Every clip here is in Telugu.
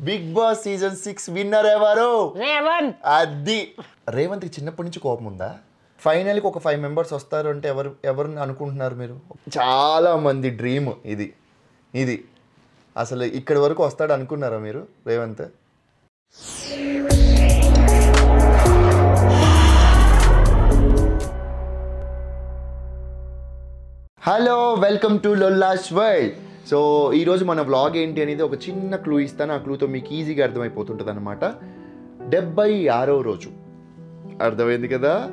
Big boss season six winner ఎవరు? రేవంత్. అది. రేవంత్కి చిన్నప్పటి నుంచి కోపం ఉందా? ఫైనల్కి ఒక ఫైవ్ మెంబర్స్ వస్తారు అంటే ఎవరు ఎవరిని అనుకుంటున్నారు మీరు? చాలా మంది డ్రీమ్ ఇది. ఇది. అసలు ఇక్కడి వరకు వస్తాడు అనుకున్నారా మీరు Revanth? Hello welcome to Lollas world so ఈరోజు మన వ్లాగ్ ఏంటి అనేది ఒక చిన్న క్లూ ఇస్తాను. ఆ క్లూతో మీకు ఈజీగా అర్థమైపోతుంటుంది అనమాట డెబ్బై ఆరో రోజు. అర్థమైంది కదా?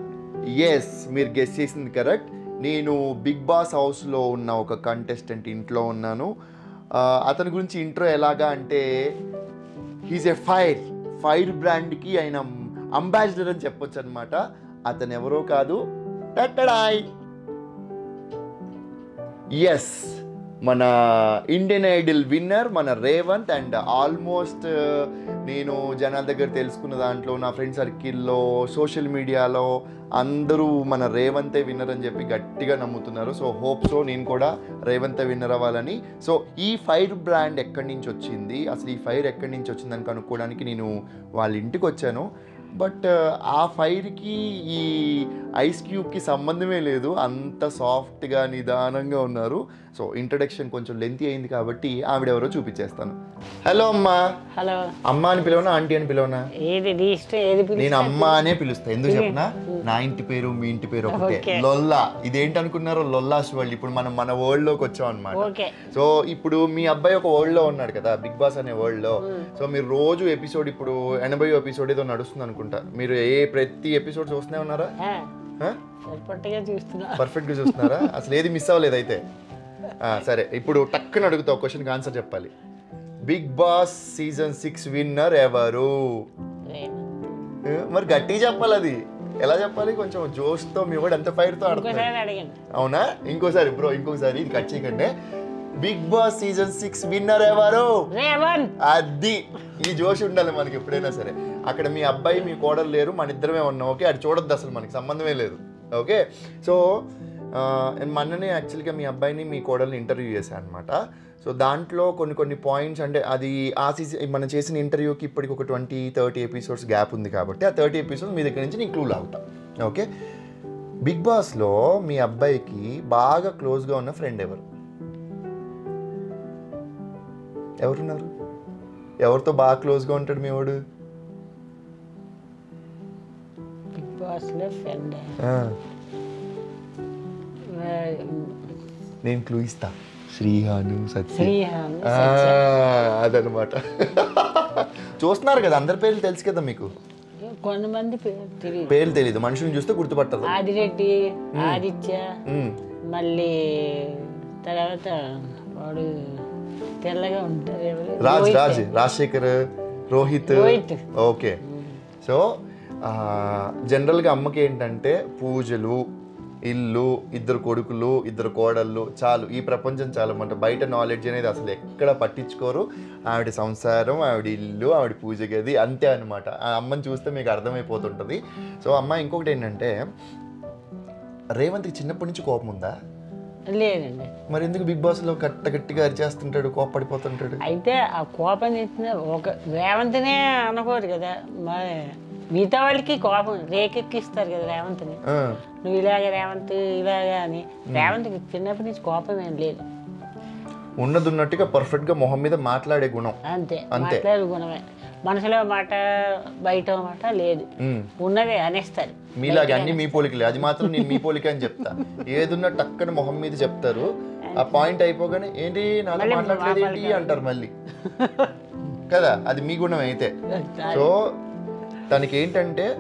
ఎస్ మీరు గెస్ చేసింది కరెక్ట్ నేను బిగ్ బాస్ హౌస్లో ఉన్న ఒక కంటెస్టెంట్ ఇంట్లో ఉన్నాను. అతని గురించి ఇంట్రో ఎలాగా అంటే హీజ్ ఎ ఫైర్ ఫైర్ బ్రాండ్కి ఆయన అంబాసిడర్ అని చెప్పొచ్చు అనమాట అతను ఎవరో కాదు. టట్టడాయ్ ఎస్ మన ఇండియన్ ఐడల్ విన్నర్ మన రేవంత్ అండ్ ఆల్మోస్ట్ నేను జనాల దగ్గర తెలుసుకున్న దాంట్లో నా ఫ్రెండ్ సర్కిల్లో సోషల్ మీడియాలో అందరూ మన రేవంతే విన్నర్ అని చెప్పి గట్టిగా నమ్ముతున్నారు. సో హోప్ సో నేను కూడా రేవంతే విన్నర్ అవ్వాలని. సో ఈ ఫైర్ బ్రాండ్ ఎక్కడి నుంచి వచ్చింది? అసలు ఈ ఫైర్ ఎక్కడి నుంచి వచ్చిందని కనుక్కోవడానికి నేను వాళ్ళ ఇంటికి వచ్చాను. బట్ ఆ ఫైర్కి ఈ ఐస్ క్యూబ్కి సంబంధమే లేదు. అంత సాఫ్ట్గా నిదానంగా ఉన్నారు. సో ఇంట్రడక్షన్ కొంచెం లెంతీ అయింది కాబట్టి ఆవిడెవరో చూపించేస్తాను. హలో అమ్మా. హలో. అమ్మ అని పిలవనా ఆంటీ అని పిలవనా? ఏది ఏది నేను అమ్మ అనే పిలుస్తా. ఎందుకు చెప్పనా? నా ఇంటి పేరు మీ ఇంటి పేరు ఒకటే. లొల్లా. ఇదేంటి అనుకున్నారో లొల్లాస్ వరల్డ్. ఇప్పుడు మనం మన వరల్డ్లోకి వచ్చాం అనమాట సో ఇప్పుడు మీ అబ్బాయి ఒక వరల్డ్లో ఉన్నాడు కదా బిగ్ బాస్ అనే వరల్డ్లో సో మీరు రోజు ఎపిసోడ్ ఇప్పుడు ఎనభై ఎపిసోడ్ ఏదో నడుస్తుంది అనుకుంటా. మీరు ఏ ప్రతి ఎపిసోడ్ చూస్తూనే ఉన్నారా? పర్ఫెక్ట్గా చూస్తున్నారా? అసలు ఏది మిస్ అవ్వలేదు అయితే. సరే ఇప్పుడు టక్కున అడుగుతా క్వశ్చన్కి ఆన్సర్ చెప్పాలి. Big boss season six winner ఎవరు? మరి గట్టిగా చెప్పాలి అది. ఎలా చెప్పాలి? కొంచెం జోష్తో మీ కూడా ఎంత ఫైర్తో అడిగాను అవునా? ఇంకోసారి బ్రో ఇంకోసారి. ఇది కట్ చేయకండి. Big boss season six winner ఎవరు? అది. ఈ జోష్ ఉండాలి మనకి ఎప్పుడైనా సరే. అక్కడ మీ అబ్బాయి మీ కోడలు లేరు మన ఇద్దరమే ఉన్నాం. ఓకే? అది చూడొద్దు అసలు మనకి సంబంధమే లేదు. ఓకే? సో మొన్ననే యాక్చువల్గా మీ అబ్బాయిని మీ కోడల్ని ఇంటర్వ్యూ చేశాను అనమాట సో దాంట్లో కొన్ని కొన్ని పాయింట్స్ అంటే అది ఆ సీజన్ మనం చేసిన ఇంటర్వ్యూకి ఇప్పటికి ఒక ట్వంటీ థర్టీ ఎపిసోడ్స్ గ్యాప్ ఉంది కాబట్టి ఆ థర్టీ ఎపిసోడ్స్ మీ దగ్గర నుంచి నేను క్లూ లాగుతా. ఓకే? బిగ్ బాస్లో మీ అబ్బాయికి బాగా క్లోజ్గా ఉన్న ఫ్రెండ్ ఎవరు? ఎవరున్నారు? ఎవరితో బాగా క్లోజ్గా ఉంటాడు మీ వాడు? Big friend. నేను క్లూ ఇస్తా. శ్రీహాను సత్య. అదనమాట చూస్తున్నారు కదా అందరి పేర్లు తెలుసు కదా మీకు? కొంతమంది పేరు తెలియదు పేర్లు తెలీదు మనుషుని చూస్తే గుర్తుపట్టరు. ఆదిరెడ్డి ఆదిత్య మళ్ళీ తర్వాత వాడు తెల్లగా ఉంటారు ఎవరు రాజ్. రాజ్ రాజశేఖర్ రోహిత్. ఓకే. సో జనరల్గా అమ్మకి ఏంటంటే పూజలు ఇల్లు ఇద్దరు కొడుకులు ఇద్దరు కోడళ్ళు చాలు. ఈ ప్రపంచం చాలు అన్నమాట. బయట నాలెడ్జ్ అనేది అసలు ఎక్కడ పట్టించుకోరు. ఆవిడ సంసారం ఆవిడ ఇల్లు ఆవిడ పూజ గది అంతే అనమాట ఆ అమ్మని చూస్తే మీకు అర్థమైపోతుంటుంది. సో అమ్మ ఇంకొకటి ఏంటంటే రేవంత్కి చిన్నప్పటి నుంచి కోపం ఉందా? లేదండి. మరి ఎందుకు బిగ్ బాస్లో కట్ట గట్టిగా అరిచేస్తుంటాడు కోపడిపోతుంటాడు అయితే ఆ కోపం తెచ్చిన ఒక రేవంత్నే అనుకోరు కదా. మరి మిగతా వాళ్ళకి కోపం రేకెక్కిస్తారు కదా రేవంత్ని. నువ్వు ఇలాగ రేవంత్ ఇలాగా అని. రేవంత్కి చిన్నప్పటి నుంచి కోపం ఏం లేదు. ఉన్నది ఉన్నట్టుగా పర్ఫెక్ట్గా మొహం మీద మాట్లాడే గుణం. అంతే అంతే. మాట్లాడే గుణమే. మనసులో మాట బయట మాట లేదు. ఉన్నదే అనేస్తారు. మీలాగే అన్ని మీ పోలికలే. అది మాత్రం నేను మీ పోలిక అని చెప్తా. ఏదున్నా టక్కన మొహం మీద చెప్తారు. ఆ పాయింట్ అయిపోగానే ఏంటి నాతో మాట్లాడలేదు ఏంటి అంటారు మళ్ళీ. కదా? అది మీ గుణం అయితే. సో తనకి ఏంటంటే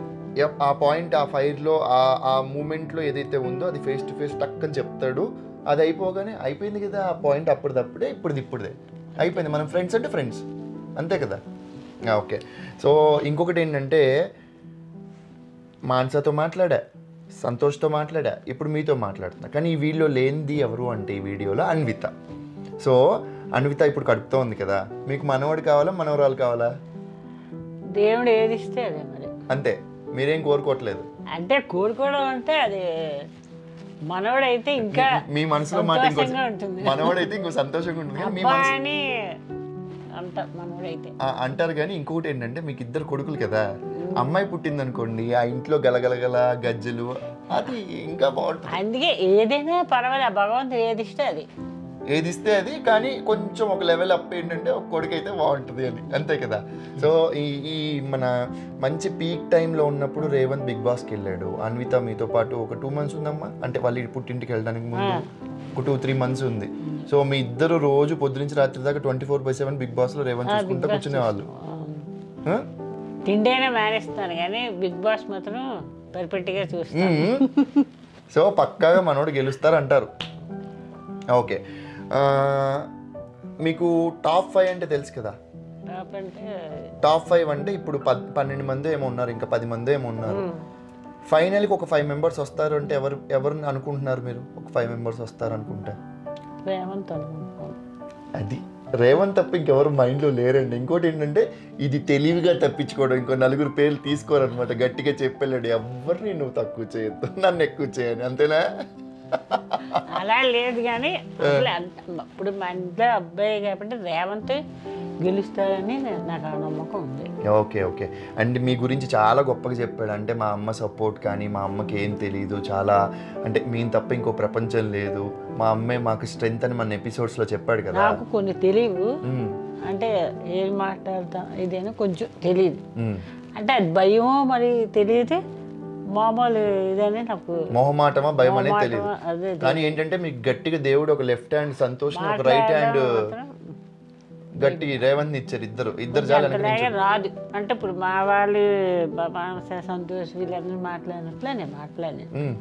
ఆ పాయింట్ ఆ ఫైర్లో ఆ ఆ మూమెంట్లో ఏదైతే ఉందో అది ఫేస్ టు ఫేస్ టక్కని చెప్తాడు. అది అయిపోగానే అయిపోయింది కదా ఆ పాయింట్ అప్పటిదప్పుడే ఇప్పుడుది ఇప్పుడుదే అయిపోయింది. మనం ఫ్రెండ్స్ అంటే ఫ్రెండ్స్ అంతే కదా? ఓకే. సో ఇంకొకటి ఏంటంటే మాన్సాతో మాట్లాడా సంతోష్తో మాట్లాడా ఇప్పుడు మీతో మాట్లాడుతున్నా. కానీ ఈ వీడియో లేనిది ఎవరు అంటే ఈ వీడియోలో అన్విత. సో అన్విత ఇప్పుడు కడుపుతో ఉంది కదా మీకు మనవాడు కావాలా మనవరాలు కావాలా? దేవుడు ఏది ఇస్తే అదే మరి. అంతే మీరేం కోరుకోవట్లేదు. అంటే కోరుకోవడం అంటే అది మనోడైతే ఇంకా మీ మనసులో మాట ఇంకో మనవాడైతే ఇంకో సంతోషంగా ఉంటుంది. మీ మనసు అంటారు కానీ ఇంకొకటి ఏంటంటే మీకు ఇద్దరు కొడుకులు కదా. అమ్మాయి పుట్టింది అనుకోండి ఆ ఇంట్లో గలగలగల గజ్జలు అది ఇంకా బాగుంటుంది. అందుకే ఏదైనా పర్వాలేదు భగవంతుడు ఏది ఇస్తే అది. ఏది ఇస్తే అది కానీ కొంచెం ఒక లెవెల్ అప్ ఏంటంటే ఒక కొడుకు అయితే బాగుంటుంది అని. అంతే కదా? సో ఈ ఈ మన మంచి పీక్ టైంలో ఉన్నప్పుడు రేవంత్ బిగ్ బాస్కి వెళ్ళాడు. అన్విత మీతో పాటు ఒక టూ మంత్స్ ఉందమ్మా. అంటే వాళ్ళ పుట్టింటికి వెళ్ళడానికి ముందు ఒక టూ త్రీ మంత్స్ ఉంది. సో మీ ఇద్దరు రోజు పొద్దునుంచి రాత్రి దాకా twenty four by seven big బాస్లో రేవంత్ చూసుకుంటూ కూర్చునే వాళ్ళు ఆ, తిండైనా మానేస్తాను కానీ బిగ్ బాస్ మాత్రం పర్ఫెక్ట్గా చూస్తాను సో పక్కాగా మనోడు గెలుస్తారు అంటారు ఓకే. మీకు టాప్ ఫైవ్ అంటే తెలుసు కదా? టాప్ ఫైవ్ అంటే ఇప్పుడు పన్నెండు మంది ఏమో ఉన్నారు ఇంకా పది మంది ఏమో ఉన్నారు. ఫైనల్కి ఒక ఫైవ్ మెంబర్స్ వస్తారు అంటే ఎవరు ఎవరు అనుకుంటున్నారు మీరు? ఒక ఫైవ్ మెంబర్స్ వస్తారు అనుకుంటే. రేవంత్ అది. రేవంత్ తప్ప ఇంకెవరు మైండ్లో లేరండి. ఇంకోటి ఏంటంటే ఇది తెలివిగా తప్పించుకోవడం ఇంకో నలుగురు పేర్లు తీసుకోరనమాట గట్టిగా చెప్పలేడు. ఎవరిని నువ్వు తక్కువ చేయొద్దు. నన్ను ఎక్కువ చేయని. అంతేనా? అలా లేదు కానీ ఇప్పుడు మా ఇంట్లో అబ్బాయి కాబట్టి రేవంత్ గెలుస్తాడని నాకు ఆ నమ్మకం ఉంది. Okay okay. అండ్ మీ గురించి చాలా గొప్పగా చెప్పాడు. అంటే మా అమ్మ సపోర్ట్ కానీ మా అమ్మకి ఏం తెలియదు చాలా అంటే మేము తప్ప ఇంకో ప్రపంచం లేదు. మా అమ్మే మాకు స్ట్రెంత్ అని మన ఎపిసోడ్స్లో చెప్పాడు కదా. నాకు కొన్ని తెలియవు. అంటే ఏం మాట్లాడతాం ఇదేనా కొంచెం తెలియదు. అంటే అది భయమో మరి తెలియదు మామూలు ఇదని నాకు మొహమాటమా భయం అనేది తెలియదు కానీ ఏంటంటే మీకు గట్టిగా దేవుడు ఒక లెఫ్ట్ హ్యాండ్ సంతోష్ ఒక రైట్ హ్యాండ్ గట్టి రేవంత్ ఇచ్చారు ఇద్దరు. ఇద్దరు రాదు. అంటే ఇప్పుడు మా వాళ్ళు సంతోష్ వీళ్ళందరూ మాట్లాడినట్లే నేను మ్మ్.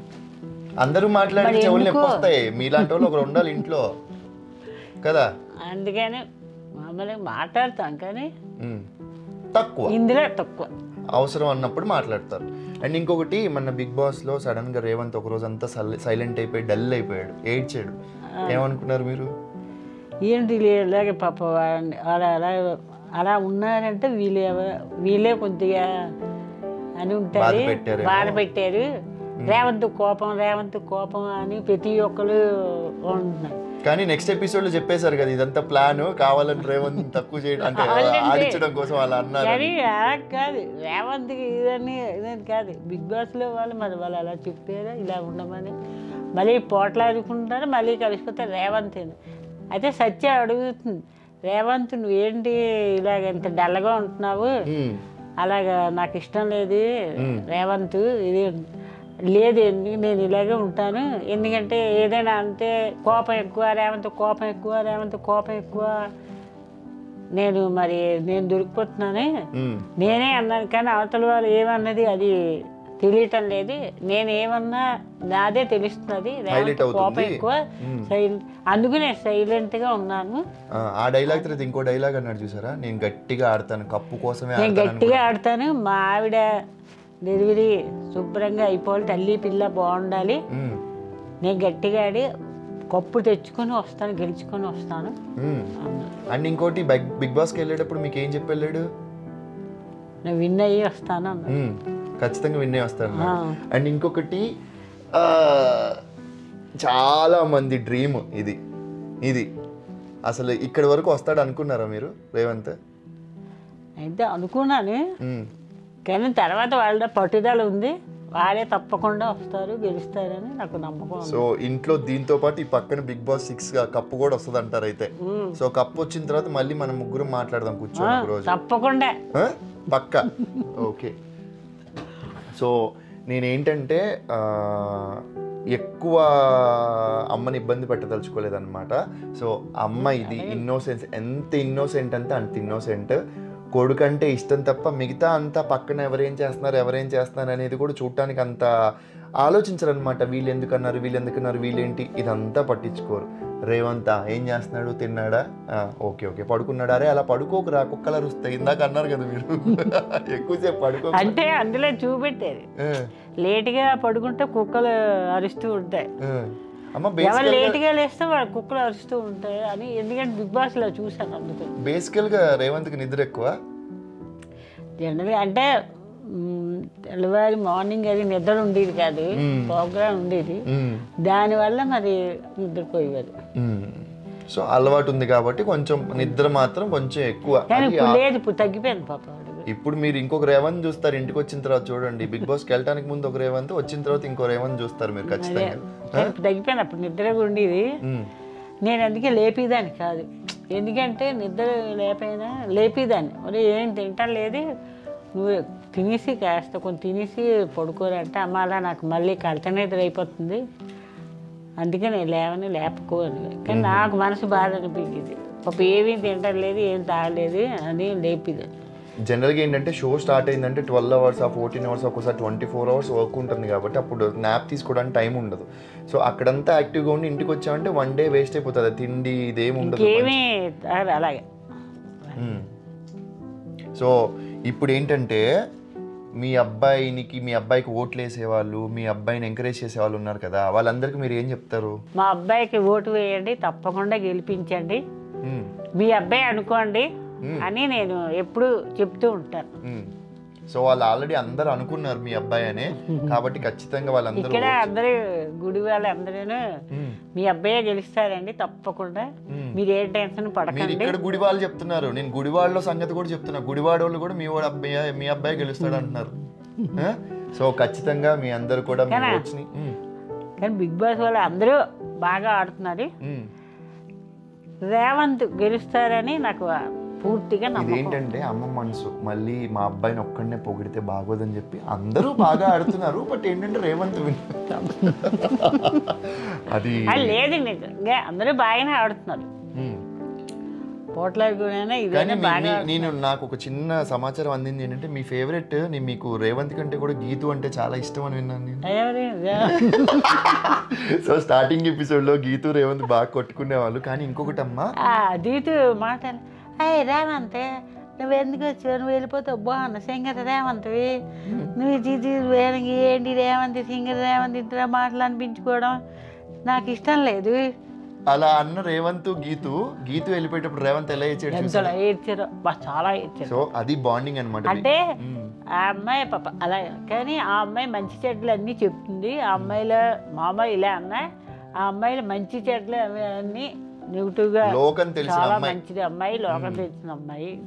అందరూ మాట్లాడి చెవులు నొప్పి వస్తాయి మీలాంటి వాళ్ళు ఒకరు ఉండాలి ఇంట్లో. కదా? అందుకని మామూలుగా మాట్లాడతాం కానీ. తక్కువ. ఇందులో తక్కువ. అవసరం అన్నప్పుడు మాట్లాడతారు. అండ్ ఇంకొకటి మన బిగ్ బాస్లో సడన్గా రేవంత్ ఒక రోజు అంతా సైలెంట్ అయిపోయి డల్ అయిపోయాడు ఏడ్చాడు. ఏమనుకున్నారు మీరు? ఏంటి ఇలాగే పాప అలా అలా అలా ఉన్నారంటే వీళ్ళే వీళ్ళే కొద్దిగా అని పెట్టారేమో. బాధ పెట్టారు. రేవంత్ కోపం రేవంత్ కోపం అని ప్రతి ఒక్కరు ఉంటున్నారు. కానీ నెక్స్ట్ ఎపిసోడ్లో చెప్పేశారు కదా ఇదంతా ప్లాన్ కావాలని రేవంత్ తక్కువ చేయడం అంటే ఆడించడం కోసం అలా అన్నారు కానీ కాదు. రేవంత్కి ఇదని ఇదని కాదు. బిగ్ బాస్లో వాళ్ళు మరి వాళ్ళు అలా చెప్పారు ఇలా ఉండమని. మళ్ళీ పోట్లాడుకుంటారు మళ్ళీ కలిసిపోతారు. రేవంత్. అయితే సత్య అడుగుతుంది రేవంత్ నువ్వేంటి ఇలాగ ఇంత డల్గా ఉంటున్నావు. అలాగా నాకు ఇష్టం లేదు. రేవంత్ ఇది లేదు నేను ఇలాగే ఉంటాను? ఎందుకంటే ఏదైనా అంతే కోపం ఎక్కువ రేవంత్ కోపం ఎక్కువ రేవంత్ కోపం ఎక్కువ. నేను మరి నేను దొరికిపోతున్నాను. నేనే అన్నాను కానీ అవతల వాళ్ళు ఏమన్నది అది తెలియటం లేదు. నేను ఏమన్నా నాదే తెలుస్తున్నది కోపం. ఎక్కువ సైలెంట్. అందుకనే సైలెంట్గా ఉన్నాను. ఆ, డైలాగ్ తర్వాత ఇంకో డైలాగ్ అన్నాడు చూసారా? నేను గట్టిగా ఆడతాను కప్పు కోసమే నేను గట్టిగా ఆడతాను. మా ఆవిడ డెలివరీ శుభ్రంగా అయిపోవాలి తల్లి పిల్ల బాగుండాలి. నేను గట్టిగా ఆడి కప్పు తెచ్చుకొని వస్తాను గెలుచుకొని వస్తాను. అండ్ ఇంకోటి బిగ్ బాస్కి వెళ్ళేటప్పుడు మీకు ఏం చెప్పి వెళ్ళాడు నేను విన్ అయ్యి వస్తాను. ఖచ్చితంగా విన్నే వస్తాడు ఆ. అండ్ ఇంకొకటి చాలా మంది డ్రీమ్ ఇది ఇది అసలు ఇక్కడి వరకు వస్తాడు అనుకున్నారా మీరు రేవంత్ అయితే అనుకున్నాను. కానీ తర్వాత వాళ్ళ పట్టుదల ఉంది. వాళ్ళే తప్పకుండా వస్తారు గెలుస్తారని నాకు నమ్మకం సో ఇంట్లో దీంతో పాటు ఈ పక్కన బిగ్ బాస్ సిక్స్ కప్పు కూడా వస్తుంది అంటారు అయితే. సో కప్పు వచ్చిన తర్వాత మళ్ళీ మనం ముగ్గురు మాట్లాడదాం రోజు తప్పకుండా? పక్క? ఓకే. సో నేనేంటంటే ఎక్కువ అమ్మని ఇబ్బంది పెట్టదలుచుకోలేదన్నమాట. సో అమ్మ ఇది ఇన్నోసెన్స్ ఎంత ఇన్నోసెంట్ అంటే అంత ఇన్నోసెంట్ కొడుకంటే ఇష్టం తప్ప మిగతా అంతా పక్కన ఎవరేం చేస్తున్నారు ఎవరేం చేస్తున్నారు అనేది కూడా చూడటానికి అంత ఆలోచించరు అనమాట వీళ్ళు ఎందుకన్నారు వీళ్ళు ఎందుకన్నారు వీళ్ళేంటి? ఇదంతా పట్టించుకోరు. రేవంత ఏం చేస్తున్నాడు? తిన్నాడా? Okay okay. పడుకున్నాడా అరే అలా పడుకోకురా కుక్కలు అరుస్తాయి ఇందాక అన్నారు కదా మీరు. ఎక్కువసేపు పడుకో అంటే అందులో చూపెట్టేది. లేటుగా పడుకుంటే కుక్కలు అరుస్తూ ఉంటాయి. ఎవరు లేటుగా లేస్తే వాళ్ళ కుక్కలు అరుస్తూ ఉంటాయి అని ఎందుకంటే బిగ్ బాస్లో చూశాను అందుకు బేసికల్గా రేవంత్కి నిద్ర ఎక్కువ జనరల్గా అంటే తెల్లవారి మార్నింగ్ అది నిద్ర ఉండేది కాదు ప్రోగ్రామ్ ఉండేది. దానివల్ల మరి నిద్రపోయేవారు. సో అలవాటు ఉంది కాబట్టి కొంచెం నిద్ర మాత్రం కొంచెం ఎక్కువ లేదు ఇప్పుడు తగ్గిపోయింది పాప. ఇప్పుడు మీరు ఇంకొక రేవంత్ చూస్తారు ఇంటికి వచ్చిన తర్వాత చూడండి. బిగ్ బాస్కి వెళ్ళడానికి ముందు ఒక రేవంత్ వచ్చిన తర్వాత ఇంకో రేవంత్ చూస్తారు మీరు ఖచ్చితంగా. అప్పుడు నిద్ర ఉండేది. నేను అందుకే లేపేదాన్ని కాదు. ఎందుకంటే నిద్ర లేపైనా లేపేదాన్ని. ఒరే ఏం తింటా లేదు? నువ్వు తినేసి కాస్త కొంచెం తినేసి పడుకోరంటే అమ్మ అలా నాకు మళ్ళీ కలత నిద్ర అయిపోతుంది అందుకే నేను లేవని లేపుకోను. కానీ నాకు మనసు బాధ అనిపించింది. పాప ఏమీ తింటలేదు ఏం తాగలేదు అని లేపేదాన్ని. జనరల్గా ఏంటంటే షో స్టార్ట్ అయిందంటే ట్వెల్వ్ అవర్స్ ఆ ఫోర్టీన్ అవర్స్ ఒక్కోసారి ట్వంటీ ఫోర్ అవర్స్ వర్క్ ఉంటుంది కాబట్టి అప్పుడు నాప్ తీసుకోవడానికి టైం ఉండదు. సో అక్కడంతా యాక్టివ్గా ఉండి ఇంటికి వచ్చామంటే వన్ డే వేస్ట్ అయిపోతుంది. తిండి ఇదేం ఉండదు అలాగే. సో ఇప్పుడు ఏంటంటే మీ అబ్బాయినికి మీ అబ్బాయికి ఓట్లు వేసేవాళ్ళు మీ అబ్బాయిని ఎంకరేజ్ చేసేవాళ్ళు ఉన్నారు కదా వాళ్ళందరికీ మీరు ఏం చెప్తారు? మా అబ్బాయికి ఓటు వేయండి తప్పకుండా గెలిపించండి. మ్మ్. మీ అబ్బాయి అనుకోండి అని నేను ఎప్పుడు చెప్తూ ఉంటాను. సో వాళ్ళు ఆల్రెడీ అందరు అనుకున్నారు మీ అబ్బాయి అనే. కాబట్టి ఖచ్చితంగా వాళ్ళందరూ ఇక్కడ అందరూ గుడి వాళ్ళు అందరూ మ్మ్. మీ అబ్బాయే గెలుస్తారండి తప్పకుండా. మీరు ఏ టెన్షన్ పడకండి. ఇక్కడ గుడివాళ్ళు చెప్తున్నారు. నేను గుడివాడలో సంగతి కూడా చెప్తున్నా. గుడివాడ వాళ్ళు కూడా మీ వాడు అబ్బాయి మీ అబ్బాయి గెలుస్తాడు అంటున్నారు? సో ఖచ్చితంగా మీ అందరు కూడా కానీ- బిగ్ బాస్ వాళ్ళు అందరూ బాగా ఆడుతున్నారు. రేవంత్ గెలుస్తారని నాకు పూర్తిగా ఇదేంటంటే అమ్మ మనసు. మళ్ళీ మా అబ్బాయిని ఒక్కడనే పొగిడితే బాగోదని చెప్పి అందరూ బాగా ఆడుతున్నారు. బట్ ఏంటంటే రేవంత్ అది లేదు అందరూ బాగానే ఆడుతున్నారు. నేను నాకు ఒక చిన్న సమాచారం అందింది ఏంటంటే మీ ఫేవరెట్ నేను మీకు రేవంత్ కంటే కూడా గీతు అంటే చాలా ఇష్టం అని విన్నాను నేను? సో స్టార్టింగ్ ఎపిసోడ్లో గీతు రేవంత్ బాగా కొట్టుకునేవాళ్ళు. కానీ ఇంకొకటి అమ్మా దీటు మాటలు అయ్యి రేవంత్ నువ్వు ఎందుకు వచ్చావు? నువ్వు వెళ్ళిపోతావు బాగున్నా సింగర్ రేవంత్వి నువ్వు ఇది వేరే ఏంటి రేవంత్ సింగర్ రేవంత్ ఇద్దరు మాటలు అనిపించుకోవడం నాకు ఇష్టం లేదు. అలా అన్న రేవంత్ గీతు గీతు వెళ్ళిపోయేటప్పుడు రేవంత్ ఎలా ఎంతలా ఏడ్చారో చాలా ఏడ్చారు. సో అది బాండింగ్ అనమాట అంటే ఆ అమ్మాయి పాప అలా కానీ ఆ అమ్మాయి మంచి చెడ్డలు అన్నీ చెప్తుంది. ఆ అమ్మాయిలో మా అమ్మాయి ఇలా అన్నా ఆ అమ్మాయిలో మంచి చెడ్డలు అన్నీ నెగిటివ్గా లోకం తెలిసిన చాలా అమ్మాయి. మంచిది అమ్మాయి లోకం తెలిసిన అమ్మాయి.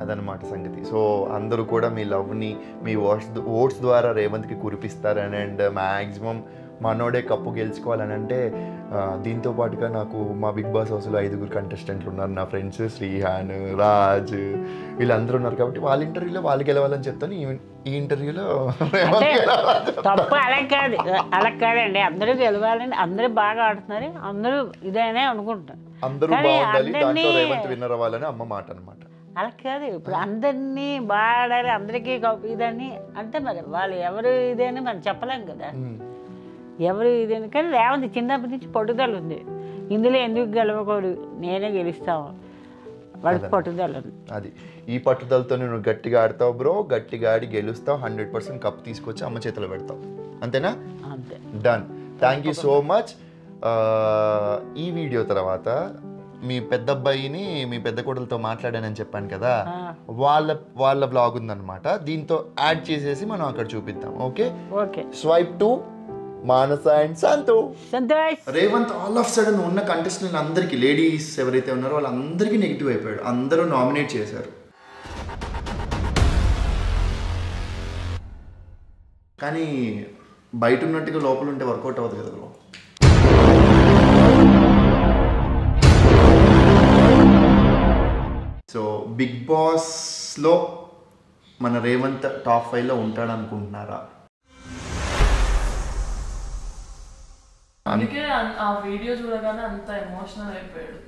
అదనమాట సంగతి. సో అందరూ కూడా మీ లవ్ని మీ ఓట్స్ ఓట్స్ ద్వారా రేవంత్కి కురిపిస్తారని అండ్ మ్యాక్సిమం మనోడే కప్పు గెలుచుకోవాలని అంటే దీంతో పాటుగా నాకు మా బిగ్ బాస్ హౌస్లో ఐదుగురు కంటెస్టెంట్లు ఉన్నారు. నా ఫ్రెండ్స్ శ్రీహాన్ రాజ్ వీళ్ళందరూ ఉన్నారు కాబట్టి వాళ్ళ ఇంటర్వ్యూలో వాళ్ళు గెలవాలని చెప్తాను. ఈ- ఇంటర్వ్యూలో తప్పు అలా కాదు. అలా కాదండి. అందరూ గెలవాలని అందరూ బాగా ఆడుతున్నారు. అందరూ ఇదనే అనుకుంటారు. అందరూ కానీ బాగుండాలి. దాంట్లో అందరినీ- రేవంత్ విన్నర్ అవ్వాలని అమ్మ మాట అనమాట అలా కాదు. ఇప్పుడు అందరినీ బాగా ఆడాలి. అందరికీ ఇదని అంటే మరి వాళ్ళు ఎవరు ఇదని మనం చెప్పలేం కదా. ఎవరు ఇదని కానీ రేవంత్ చిన్నప్పటి నుంచి పట్టుదల ఉంది. ఇందులో ఎందుకు గెలవకూడదు? నేనే గెలుస్తాము వాళ్ళకి పట్టుదల అది. ఈ పట్టుదలతో నువ్వు గట్టిగా ఆడతావు బ్రో గట్టిగా ఆడి గెలుస్తావు హండ్రెడ్ పర్సెంట్ కప్ తీసుకొచ్చి అమ్మ చేతిలో పెడతావు. అంతేనా? అంతే. Done thank you so much ఈ వీడియో తర్వాత మీ పెద్ద అబ్బాయిని మీ పెద్ద కోడలతో మాట్లాడానని చెప్పాను కదా వాళ్ళ వాళ్ళ బ్లాగ్ ఉందన్నమాట. దీంతో యాడ్ చేసేసి మనం అక్కడ చూపిద్దాం. Okay okay swipe to Manasa and Santhu. Santosh. Revanth all of sudden ఉన్న కంటెస్టెంట్ అందరికీ లేడీస్ ఎవరైతే ఉన్నారో వాళ్ళందరికీ నెగిటివ్ అయిపోయాడు. అందరూ నామినేట్ చేశారు. కానీ బయట ఉన్నట్టుగా లోపల ఉంటే వర్కౌట్ అవ్వదు కదా సో బిగ్ బాస్లో మన రేవంత్ టాప్ ఫైవ్లో ఉంటాడు అనుకుంటున్నారా అందుకే ఆ- ఆ వీడియో చూడగానే అంత ఎమోషనల్ అయిపోయాడు.